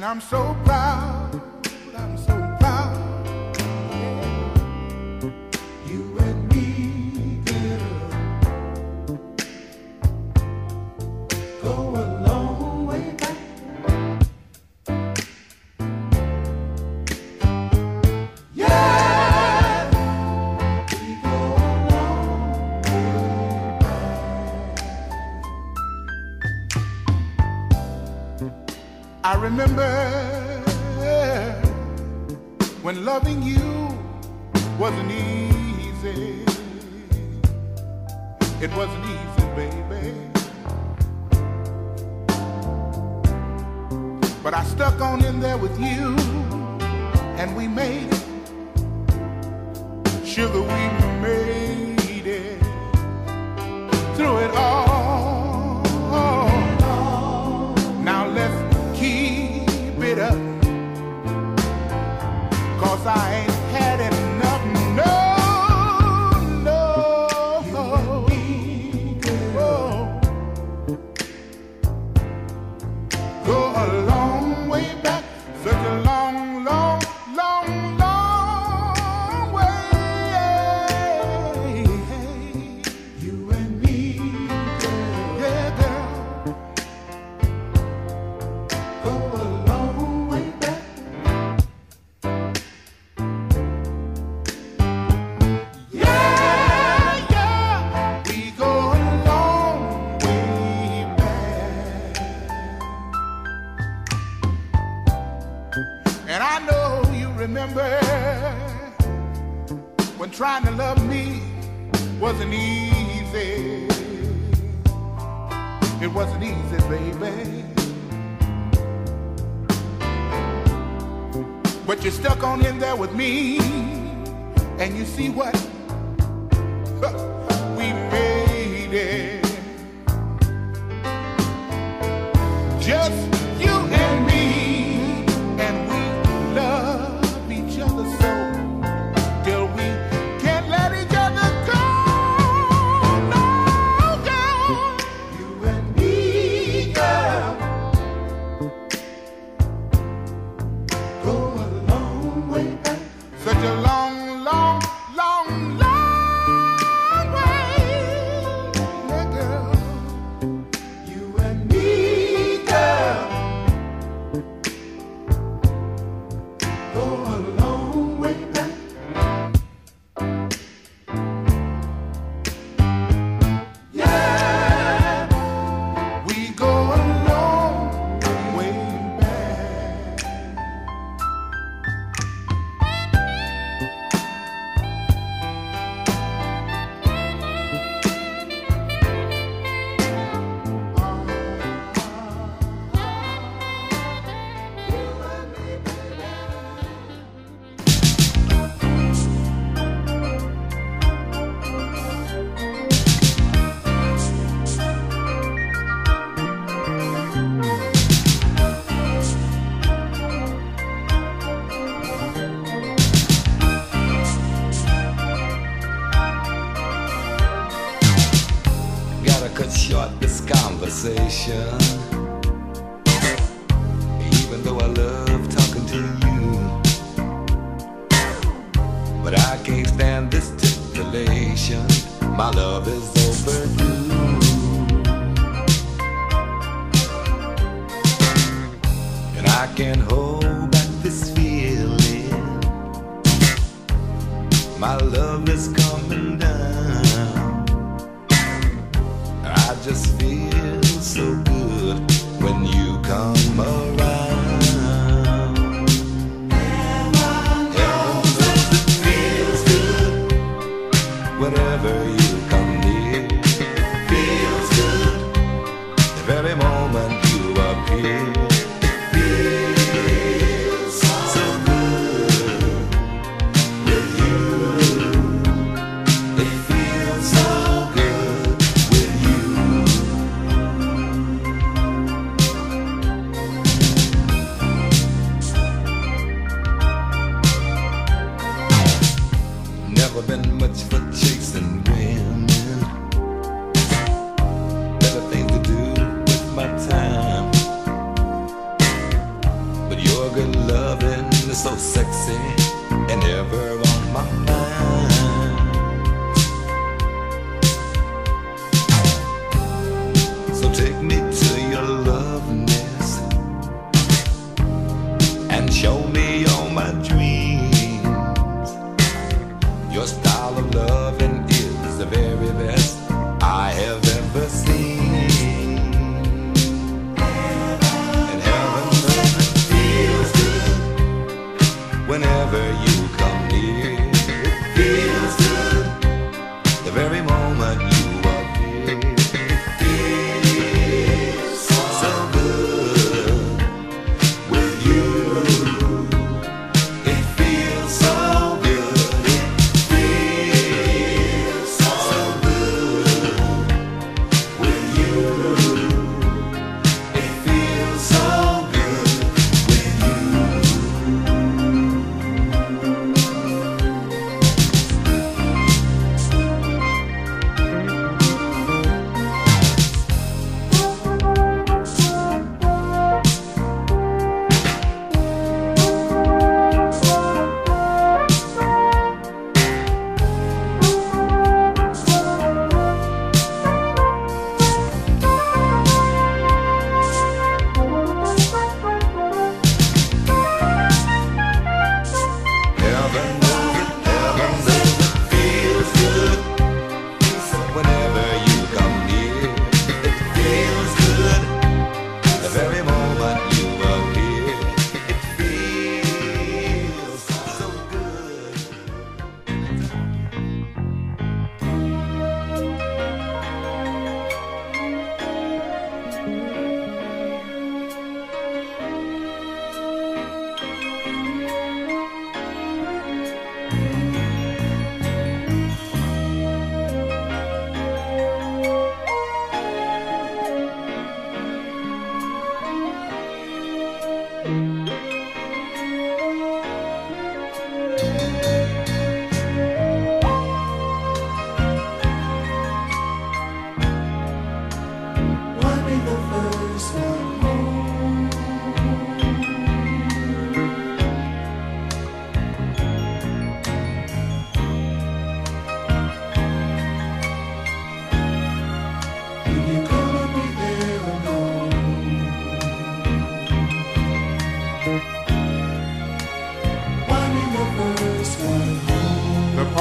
And I'm so proud. remember when loving you wasn't easy. It wasn't easy, baby. But I stuck on in there with you, and we made it. Sugar, we made trying to love me wasn't easy. It wasn't easy, baby. But you're stuck on in there with me, and you see what conversation. Even though I love talking to you, but I can't stand this titillation. My love is overdue, and I can hold. wherever you go.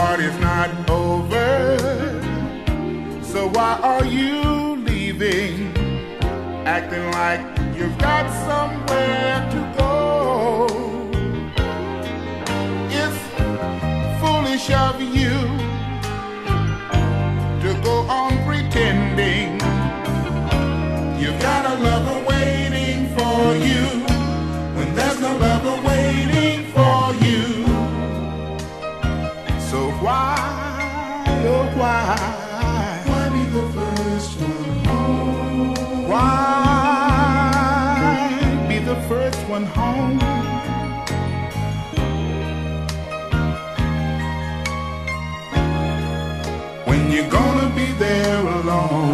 Party's not over. So why are you leaving? Acting like you've got somewhere home? When you're gonna be there alone.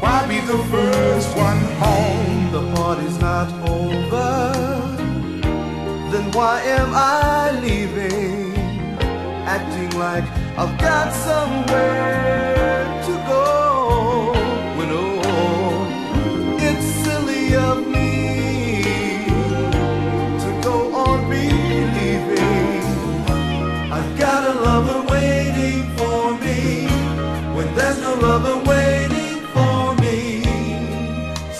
Why be the first one home? the party's not over, then why am I leaving? Acting like I've got somewhere to go. I've got a lover waiting for me when there's no lover waiting for me.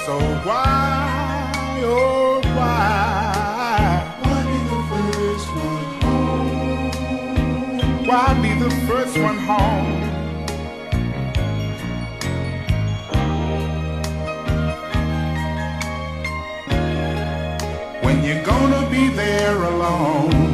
So why, oh why, why be the first one home? Why be the first one home? When you're gonna be there alone.